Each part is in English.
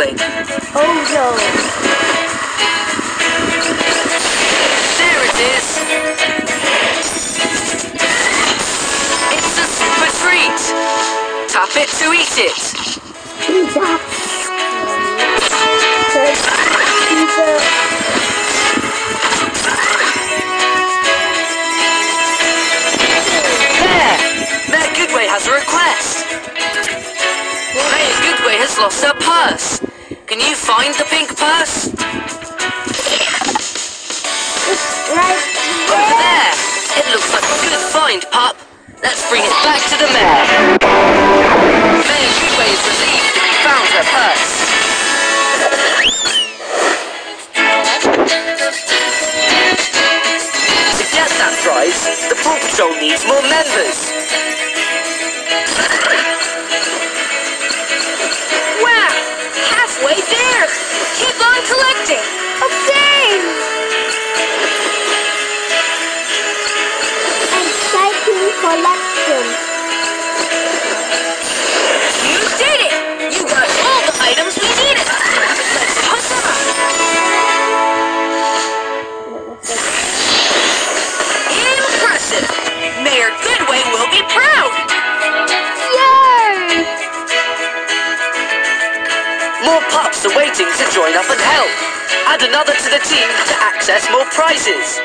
recycling. Oh no. There it is. It's a super treat. Tap it to eat it. Pizza. Pizza. Goodway has a request. Mayor Goodway has lost her purse. Can you find the pink purse? Right Over there! It looks like a good find, pup. Let's bring it back to the mayor. Mayor Goodway is relieved that we found her purse. To get that prize, the Paw Patrol needs more members. Are waiting to join up and help. Add another to the team to access more prizes.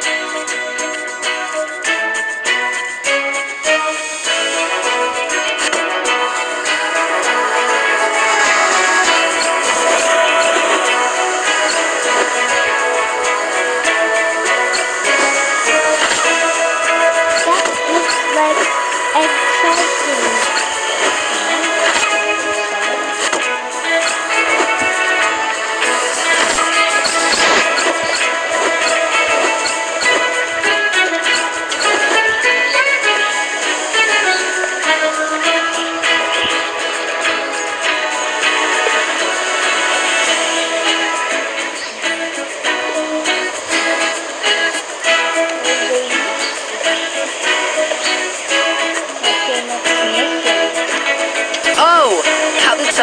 That looks like exciting.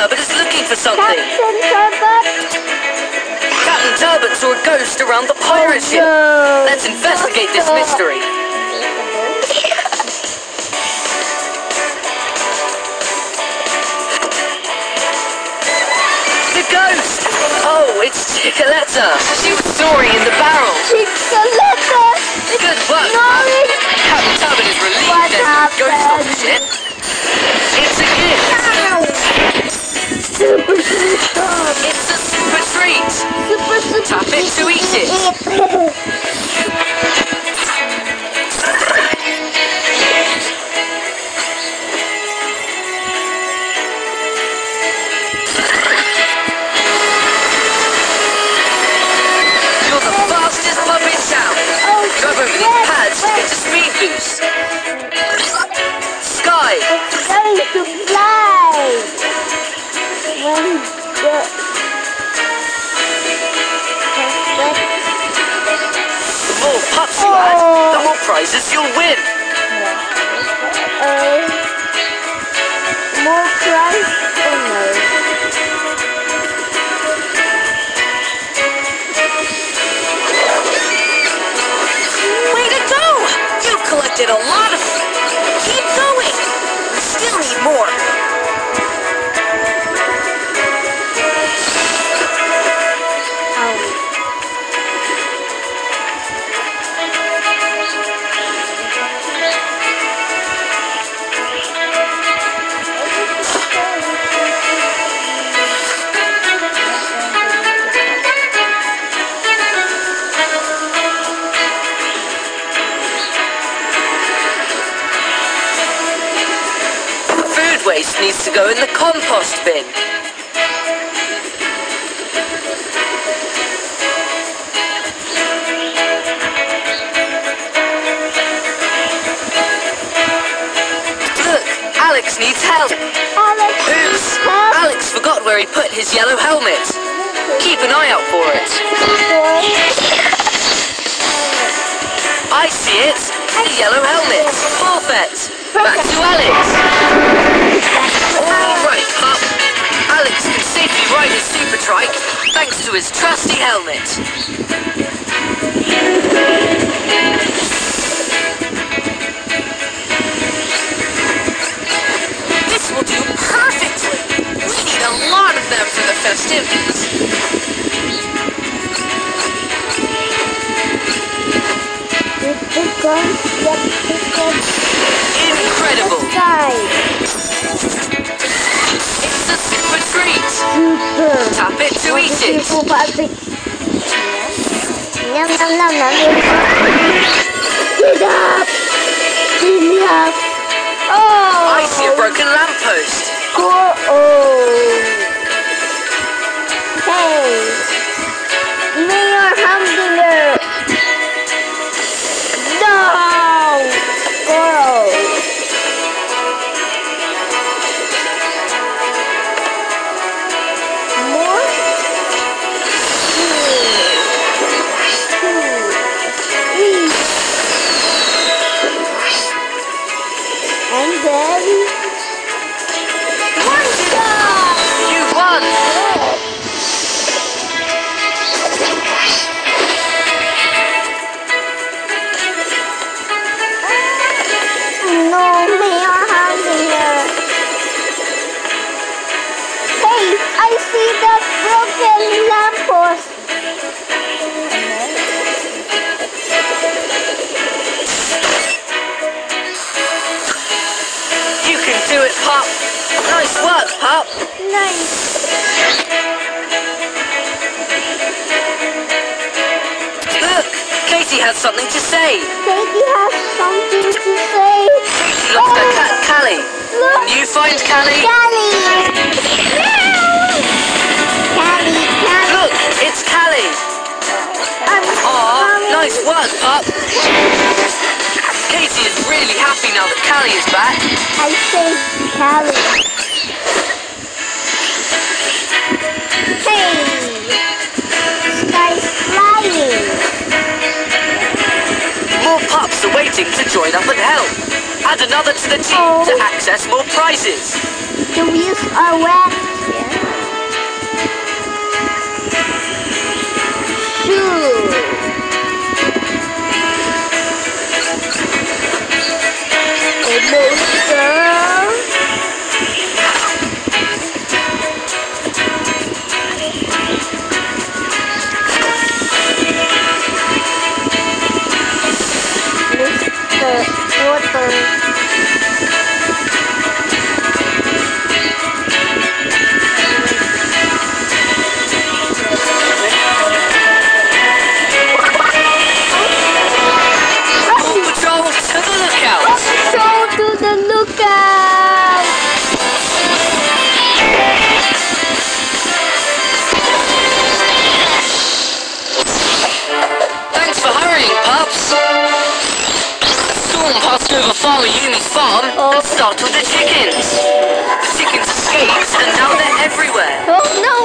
Captain Turbot is looking for something. Captain Turbot. Captain Turbot saw a ghost around the pirate ship. Oh, no. Let's investigate this mystery. The ghost! Oh, it's Chickaletta. She was storing in the barrel. Chickaletta. Good work. Captain Turbot is relieved there's no ghost on the ship. It's a gift. Super super. It's a super treat. Super super. Tap it to eat it. You're the fastest pup in Drive over these pads speed boost. Sky, It's going to fly. When the the more pups you add, the more prizes you'll win. uh, needs to go in the compost bin. Look, Alex needs help. Alex, Oops. Alex forgot where he put his yellow helmet. Keep an eye out for it. I see it. A yellow helmet. Perfect. Back to Alex. Gun. Incredible. It's a super treat. super. Tap it to eat it. Yum, yum, yum, yum. Get up! Get up! Oh! I see a broken lamppost. Oh, Nice work, Pop. Nice. Look, Katie has something to say. Katie has something to say. Katie loves her cat, Callie. Look, You find Callie? Callie. Callie, Callie. Look, it's Callie. Aw, coming. nice work, Pop. Katie is really happy now that Callie is back. I say Callie. Pups are waiting to join up and help. Add another to the team oh. to access more prizes. The wheels are wet. Shoe. Startled the chickens. The chickens escaped and now they're everywhere. Oh no!